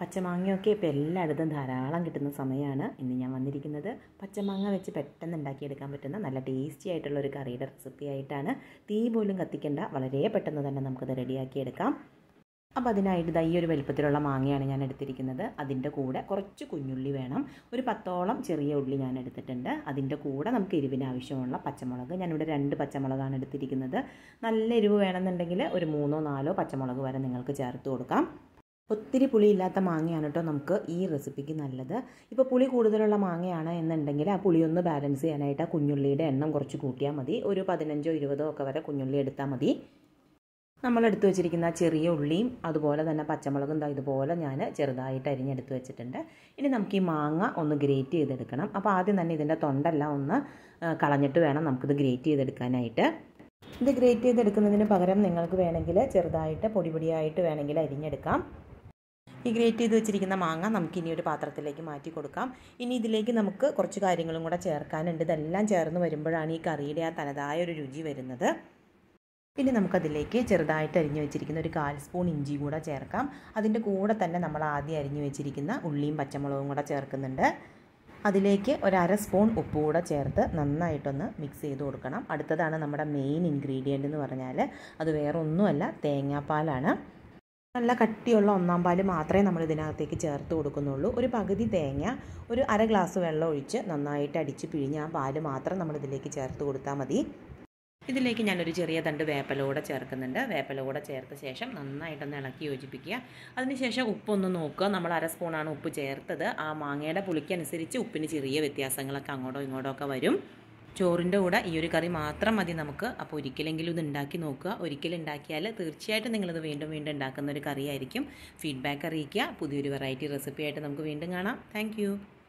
പച്ചമാങ്ങയൊക്കെ ഇപ്പോൾ എല്ലായിടത്തും ധാരാളം കിട്ടുന്ന സമയമാണ് ഇന്ന് ഞാൻ വന്നിരിക്കുന്നത്. പച്ചമാങ്ങ വെച്ച് പെട്ടെന്ന് ഉണ്ടാക്കിയെടുക്കാൻ പറ്റുന്ന നല്ല ടേസ്റ്റി ആയിട്ടുള്ള ഒരു കറിയുടെ റെസിപ്പി ആയിട്ടാണ്. തീ പോലും കത്തിക്കേണ്ട വളരെ പെട്ടെന്ന് തന്നെ നമുക്കത് റെഡിയാക്കിയെടുക്കാം. അപ്പോൾ അതിനായിട്ട് ദൈ ഒരു വലുപ്പത്തിലുള്ള മാങ്ങയാണ് ഞാൻ എടുത്തിരിക്കുന്നത്. അതിന്റെ കൂടെ കുറച്ച് കുഞ്ഞുള്ളി വേണം. ഒരു പത്തോളം ചെറിയ ഉള്ളി ഞാൻ എടുത്തിട്ടുണ്ട്. അതിന്റെ കൂടെ നമുക്ക് എരിവിന് ആവശ്യമുള്ള പച്ചമുളക്. ഞാനിവിടെ രണ്ട് പച്ചമുളകാണ് എടുത്തിരിക്കുന്നത്. നല്ല എരിവ് വേണമെന്നുണ്ടെങ്കിൽ ഒരു മൂന്നോ നാലോ പച്ചമുളക് വരെ നിങ്ങൾക്ക് ചേർത്ത് കൊടുക്കാം. ഒത്തിരി പുളിയില്ലാത്ത മാങ്ങയാണ് കേട്ടോ നമുക്ക് ഈ റെസിപ്പിക്ക് നല്ലത്. ഇപ്പോൾ പുളി കൂടുതലുള്ള മാങ്ങയാണ് എന്നുണ്ടെങ്കിൽ ആ പുളി ഒന്ന് ബാലൻസ് ചെയ്യാനായിട്ട് ആ കുഞ്ഞുള്ളിയുടെ എണ്ണം കുറച്ച് കൂട്ടിയാൽ മതി. ഒരു പതിനഞ്ചോ ഇരുപതോ ഒക്കെ വരെ കുഞ്ഞുള്ളി എടുത്താൽ മതി. നമ്മൾ എടുത്തു വെച്ചിരിക്കുന്ന ചെറിയ ഉള്ളിയും അതുപോലെ തന്നെ പച്ചമുളകും ഇതുപോലെ ഞാൻ ചെറുതായിട്ട് അരിഞ്ഞെടുത്ത് വെച്ചിട്ടുണ്ട്. ഇനി നമുക്ക് ഈ മാങ്ങ ഒന്ന് ഗ്രേറ്റ് ചെയ്തെടുക്കണം. അപ്പോൾ ആദ്യം തന്നെ ഇതിന്റെ തൊണ്ടെല്ലാം ഒന്ന് കളഞ്ഞിട്ട് വേണം നമുക്കിത് ഗ്രേറ്റ് ചെയ്തെടുക്കാനായിട്ട്. ഇത് ഗ്രേറ്റ് ചെയ്തെടുക്കുന്നതിന് പകരം നിങ്ങൾക്ക് വേണമെങ്കിൽ ചെറുതായിട്ട് പൊടി പൊടിയായിട്ട് വേണമെങ്കിൽ അരിഞ്ഞെടുക്കാം. ഈ ഗ്രേറ്റ് ചെയ്ത് വെച്ചിരിക്കുന്ന മാങ്ങ നമുക്ക് ഇനി ഒരു പാത്രത്തിലേക്ക് മാറ്റി കൊടുക്കാം. ഇനി ഇതിലേക്ക് നമുക്ക് കുറച്ച് കാര്യങ്ങളും കൂടെ ചേർക്കാനുണ്ട്. ഇതെല്ലാം ചേർന്ന് വരുമ്പോഴാണ് ഈ കറിയുടെ ആ തനതായ ഒരു രുചി വരുന്നത്. ഇനി നമുക്കതിലേക്ക് ചെറുതായിട്ട് അരിഞ്ഞു വെച്ചിരിക്കുന്ന ഒരു കാൽ സ്പൂൺ ഇഞ്ചി കൂടെ ചേർക്കാം. അതിന്റെ കൂടെ തന്നെ നമ്മൾ ആദ്യം അരിഞ്ഞു വെച്ചിരിക്കുന്ന ഉള്ളിയും പച്ചമുളകും കൂടെ ചേർക്കുന്നുണ്ട്. അതിലേക്ക് ഒരു അര സ്പൂൺ ഉപ്പ് കൂടെ ചേർത്ത് നന്നായിട്ടൊന്ന് മിക്സ് ചെയ്ത് കൊടുക്കണം. അടുത്തതാണ് നമ്മുടെ മെയിൻ ഇൻഗ്രീഡിയന്റ് എന്ന് പറഞ്ഞാൽ അത് വേറൊന്നുമല്ല തേങ്ങാപ്പാലാണ്. നല്ല കട്ടിയുള്ള ഒന്നാം പാൽ മാത്രമേ നമ്മൾ ഇതിനകത്തേക്ക് ചേർത്ത് കൊടുക്കുന്നുള്ളൂ. ഒരു പകുതി തേങ്ങ ഒരു അര ഗ്ലാസ് വെള്ളം ഒഴിച്ച് നന്നായിട്ട് അടിച്ച് പിഴിഞ്ഞ് ആ പാൽ മാത്രം നമ്മൾ ഇതിലേക്ക് ചേർത്ത് കൊടുത്താൽ മതി. ഇതിലേക്ക് ഞാനൊരു ചെറിയ തണ്ട് വേപ്പല കൂടെ ചേർക്കുന്നുണ്ട്. വേപ്പല കൂടെ ചേർത്ത ശേഷം നന്നായിട്ടൊന്ന് ഇളക്കി യോജിപ്പിക്കുക. അതിനുശേഷം ഉപ്പൊന്ന് നോക്കുക. നമ്മൾ അര സ്പൂണാണ് ഉപ്പ് ചേർത്തത്. ആ മാങ്ങയുടെ പുളിക്കനുസരിച്ച് ഉപ്പിന് ചെറിയ വ്യത്യാസങ്ങളൊക്കെ അങ്ങോട്ടോ ഇങ്ങോട്ടോ ഒക്കെ വരും. ചോറിന്റെ കൂടെ ഈ ഒരു കറി മാത്രം മതി നമുക്ക്. അപ്പോൾ ഒരിക്കലെങ്കിലും ഇത് ഉണ്ടാക്കി നോക്കുക. ഒരിക്കലും ഉണ്ടാക്കിയാൽ തീർച്ചയായിട്ടും നിങ്ങളിത് വീണ്ടും വീണ്ടും ഉണ്ടാക്കുന്ന ഒരു കറിയായിരിക്കും. ഫീഡ്ബാക്ക് അറിയിക്കുക. പുതിയൊരു വെറൈറ്റി റെസിപ്പി ആയിട്ട് നമുക്ക് വീണ്ടും കാണാം. താങ്ക്